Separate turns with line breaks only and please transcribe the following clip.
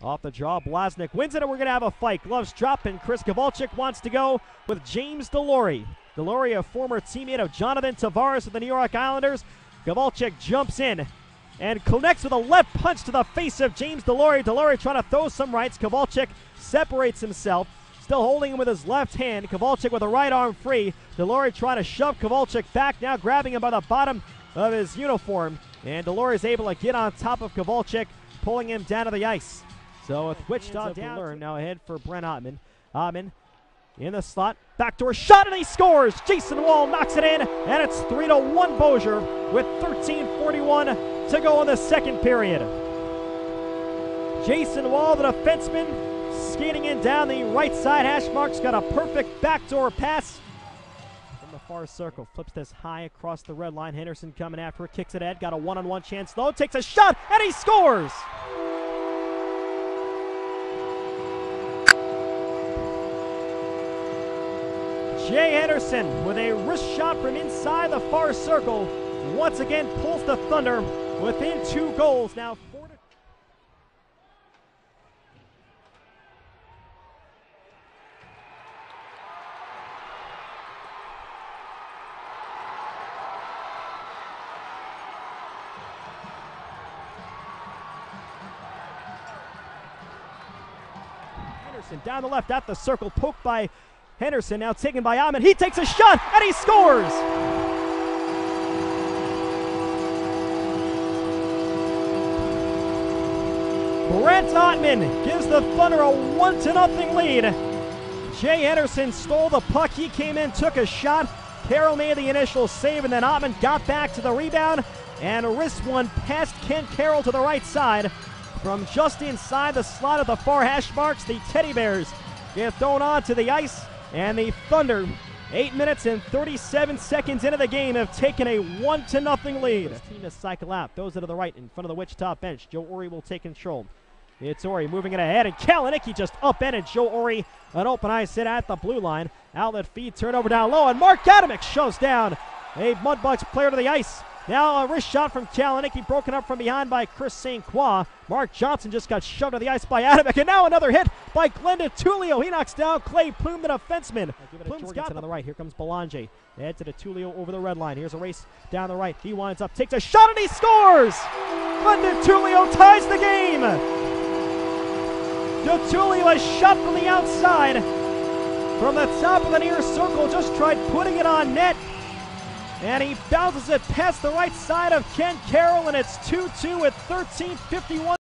Off the draw, Blasnik wins it, and we're going to have a fight. Gloves drop, and Chris Kowalczyk wants to go with James Delory. Delory, a former teammate of Jonathan Tavares of the New York Islanders. Kowalczyk jumps in and connects with a left punch to the face of James Delory. Delory trying to throw some rights. Kowalczyk separates himself, still holding him with his left hand. Kowalczyk with a right arm free. Delory trying to shove Kowalczyk back, now grabbing him by the bottom of his uniform. And Delory is able to get on top of Kowalczyk, pulling him down to the ice. So a with Wichita down, learn, now ahead for Brent Ottman. Ottman in the slot, backdoor shot, and he scores. Jason Wall knocks it in, and it's three to one Bossier with 13:41 to go in the second period. Jason Wall, the defenseman, skating in down the right side hash marks, got a perfect backdoor pass from the far circle. Flips this high across the red line. Henderson coming after it, kicks it Ed, got a one-on-one chance. though, takes a shot, and he scores. Jay Henderson with a wrist shot from inside the far circle. Once again pulls the Thunder within two goals. Now Henderson down the left at the circle, poked by Henderson now taken by Ahmed. He takes a shot and he scores. Brent Ottman gives the Thunder a one to nothing lead. Jay Henderson stole the puck. He came in, took a shot. Carroll made the initial save, and then Ottman got back to the rebound and wrist one past Kent Carroll to the right side. From just inside the slot of the far hash marks, the Teddy Bears get thrown onto the ice. And the Thunder, 8 minutes and 37 seconds into the game, have taken a 1 to nothing lead. This team to cycle out. Those to the right in front of the Wichita bench. Joe Ori will take control. It's Ori moving it ahead, and Kalinicky just upended Joe Ori. An open ice hit at the blue line. Outlet feed turnover down low, and Mark Adamek shoves down a Mudbugs player to the ice. Now a wrist shot from Kalinicky, broken up from behind by Chris St. Croix. Mark Johnson just got shoved to the ice by Adamek, and now another hit by Glenn DeTullio. He knocks down Clay Plume, the defenseman. Plume's got on the right. Here comes Belanger. Head to DeTullio over the red line. Here's a race down the right. He winds up, takes a shot, and he scores! Glenn DeTullio ties the game! DeTullio a shot from the outside. From the top of the near circle, just tried putting it on net. And he bounces it past the right side of Ken Carroll, and it's 2 2 with 13.51.